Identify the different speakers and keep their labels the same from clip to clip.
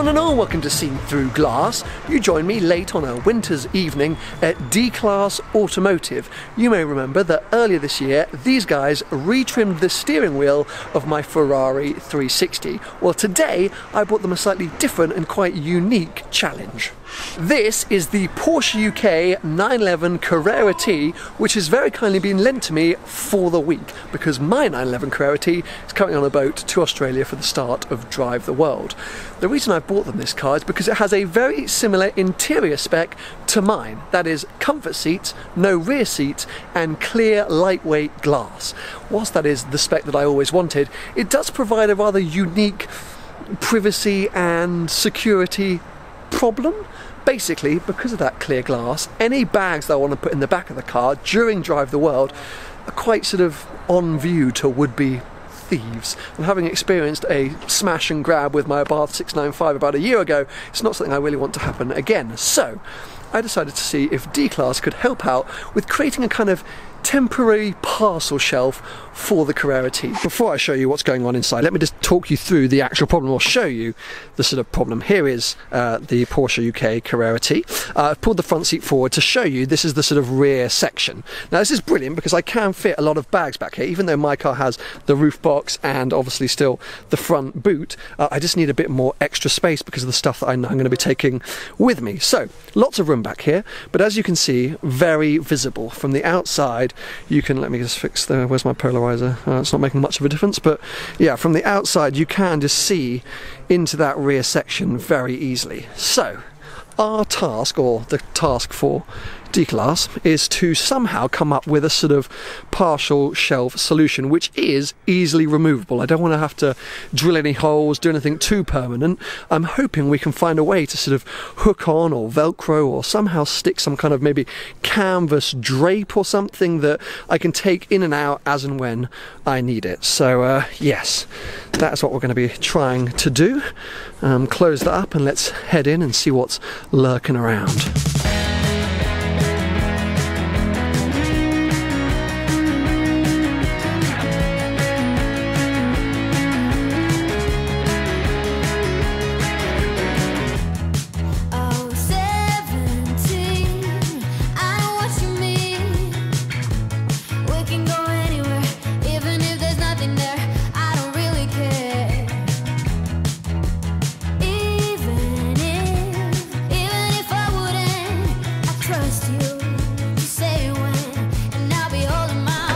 Speaker 1: Hello one and all, welcome to Seen Through Glass. You join me late on a winter's evening at D-Class Automotive. You may remember that earlier this year, these guys retrimmed the steering wheel of my Ferrari 360. Well today, I brought them a slightly different and quite unique challenge. This is the Porsche UK 911 Carrera T, which has very kindly been lent to me for the week because my 911 Carrera T is currently on a boat to Australia for the start of Drive the World. The reason I bought them this car is because it has a very similar interior spec to mine. That is comfort seats, no rear seats, and clear lightweight glass. Whilst that is the spec that I always wanted, it does provide a rather unique privacy and security problem. Basically, because of that clear glass, any bags that I want to put in the back of the car during Drive the World are quite sort of on view to would-be thieves. And having experienced a smash and grab with my Abarth 695 about a year ago, it's not something I really want to happen again. So, I decided to see if D-Class could help out with creating a kind of temporary parcel shelf for the Carrera T. Before I show you what's going on inside, let me just talk you through the actual problem or show you the sort of problem. Here is uh, the Porsche UK Carrera T. Uh, I've pulled the front seat forward to show you this is the sort of rear section. Now this is brilliant because I can fit a lot of bags back here, even though my car has the roof box and obviously still the front boot. Uh, I just need a bit more extra space because of the stuff that I know I'm going to be taking with me. So lots of room back here, but as you can see, very visible from the outside. You can let me just fix the where's my polarizer uh, it's not making much of a difference, but yeah, from the outside you can just see into that rear section very easily. So, our task, or the task for D-Class is to somehow come up with a sort of parcel shelf solution which is easily removable. I don't want to have to drill any holes, do anything too permanent. I'm hoping we can find a way to sort of hook on or velcro or somehow stick some kind of maybe canvas drape or something that I can take in and out as and when I need it. So uh, yes, that's what we're going to be trying to do. Um, close that up and let's head in and see what's lurking around.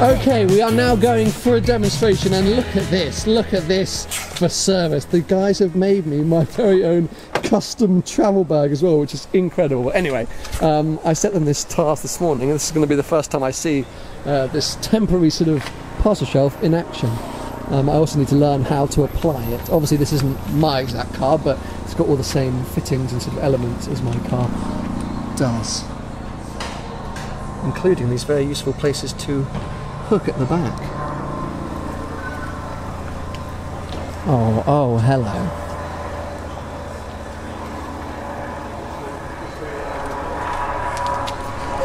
Speaker 1: Okay, we are now going for a demonstration and look at this, look at this for service. The guys have made me my very own custom travel bag as well, which is incredible. Anyway, um, I set them this task this morning and this is going to be the first time I see uh, this temporary sort of parcel shelf in action. Um, I also need to learn how to apply it. Obviously this isn't my exact car, but it's got all the same fittings and sort of elements as my car does. Including these very useful places to hook at the back. Oh, oh, hello.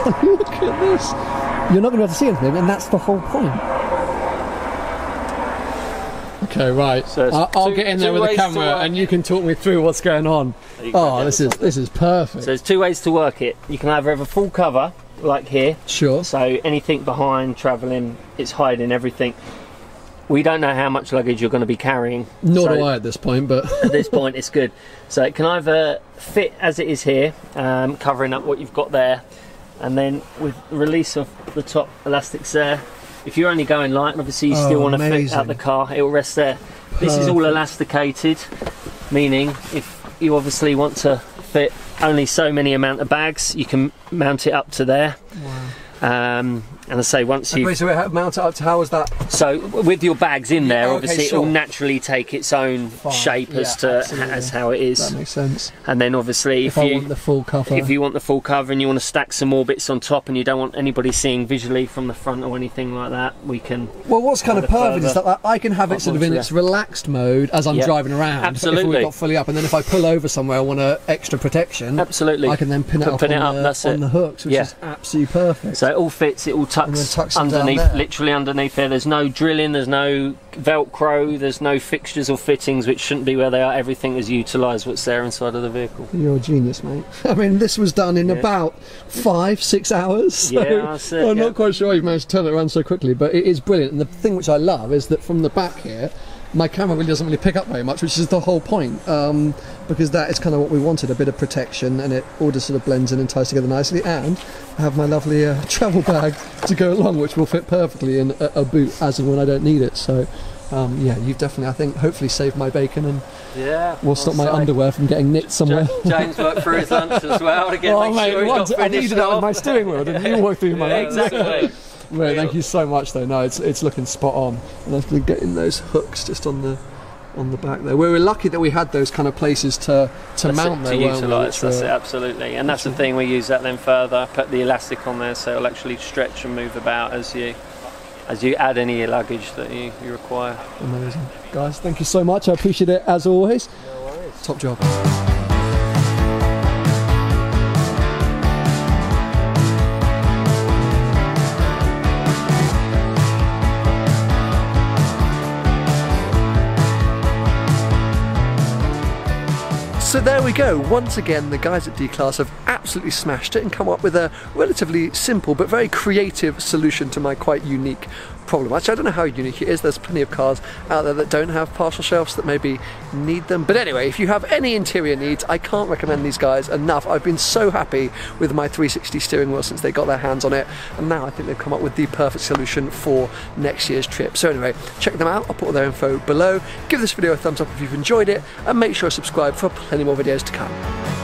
Speaker 1: Look at this. You're not going to be able to see anything, and that's the whole point. Okay, right.
Speaker 2: So
Speaker 1: I'll, I'll
Speaker 2: two-
Speaker 1: get in there
Speaker 2: two
Speaker 1: with the camera, and you can talk me through what's going on. Oh, this
Speaker 2: it.
Speaker 1: is this is perfect.
Speaker 2: So there's two ways to work it. You can either have a full cover, like here,
Speaker 1: sure.
Speaker 2: so anything behind travelling, it's hiding everything. We don't know how much luggage you're going to be carrying.
Speaker 1: Nor
Speaker 2: so
Speaker 1: do I at this point, but
Speaker 2: At this point, it's good. So it can either fit as it is here, um, covering up what you've got there, and then with release of the top elastics there. If you're only going light, and obviously you
Speaker 1: Oh,
Speaker 2: still want to fit out the car, it will rest there. This is all
Speaker 1: Perfect.
Speaker 2: elasticated, meaning if you obviously want to fit only so many amount of bags, you can mount it up to there. Um, and I say once you
Speaker 1: Wait, so we mount it up to how was that?
Speaker 2: so with your bags in there,
Speaker 1: okay,
Speaker 2: obviously it
Speaker 1: sure.
Speaker 2: will naturally take its own
Speaker 1: Fine.
Speaker 2: shape as to
Speaker 1: absolutely.
Speaker 2: as how it is.
Speaker 1: That makes sense.
Speaker 2: And then obviously
Speaker 1: If,
Speaker 2: if,
Speaker 1: I
Speaker 2: you
Speaker 1: want the full cover.
Speaker 2: if you want the full cover and you want to stack some more bits on top and you don't want anybody seeing visually from the front or anything like that, we can
Speaker 1: Well, what's kind of perfect is that I can have it sort of in its relaxed mode as I'm
Speaker 2: Yeah.
Speaker 1: driving around. If
Speaker 2: Absolutely.
Speaker 1: we've got fully up, and then if I pull over somewhere, I want a extra protection.
Speaker 2: absolutely
Speaker 1: I can then pin it up,
Speaker 2: pin
Speaker 1: on,
Speaker 2: it up,
Speaker 1: the,
Speaker 2: that's
Speaker 1: on
Speaker 2: it.
Speaker 1: the hooks, which
Speaker 2: Yeah.
Speaker 1: is absolutely perfect.
Speaker 2: So it all fits, it all tucks,
Speaker 1: tucks
Speaker 2: underneath, literally underneath there. There's no drilling, there's no Velcro, there's no fixtures or fittings, which shouldn't be where they are. Everything is utilised what's there inside of the vehicle.
Speaker 1: You're a genius, mate. I mean, this was done in
Speaker 2: Yeah.
Speaker 1: about five, six hours. So
Speaker 2: Yeah, it,
Speaker 1: I'm
Speaker 2: yeah.
Speaker 1: not quite sure you've managed to turn it around so quickly, but it is brilliant. And the thing which I love is that from the back here, my camera really doesn't really pick up very much, which is the whole point. Um, because that is kind of what we wanted a bit of protection, and it all just sort of blends in and ties together nicely. And I have my lovely uh, travel bag to go along, which will fit perfectly in a, a boot as and when I don't need it. So. Um, yeah, you've definitely, I think, hopefully saved my bacon and
Speaker 2: Yeah.
Speaker 1: will stop my underwear from getting nicked somewhere.
Speaker 2: James worked through his lunch as well to get
Speaker 1: Oh,
Speaker 2: make
Speaker 1: mate,
Speaker 2: sure he got
Speaker 1: I needed
Speaker 2: finished
Speaker 1: that with
Speaker 2: off.
Speaker 1: my steering wheel, didn't you? Walk through my
Speaker 2: Yeah, exactly.
Speaker 1: Right, thank you so much, though. No, it's it's looking spot on, and I've been getting those hooks just on the on the back there. We were lucky that we had those kind of places to to
Speaker 2: That's
Speaker 1: mount
Speaker 2: it, to utilise. That's
Speaker 1: were-
Speaker 2: it, absolutely. And that's the thing. We use that then further. Put the elastic on there, so it'll actually stretch and move about as you as you add any luggage that you, you require.
Speaker 1: Amazing, guys. Thank you so much. I appreciate it as always. No Top job. So there we go. Once again, the guys at D Class have absolutely smashed it and come up with a relatively simple but very creative solution to my quite unique problem. Actually, I don't know how unique it is. There's plenty of cars out there that don't have parcel shelves that maybe need them. But anyway, if you have any interior needs, I can't recommend these guys enough. I've been so happy with my 360 steering wheel since they got their hands on it, and now I think they've come up with the perfect solution for next year's trip. So anyway, check them out. I'll put all their info below. Give this video a thumbs up if you've enjoyed it, and make sure to subscribe for plenty more videos to come.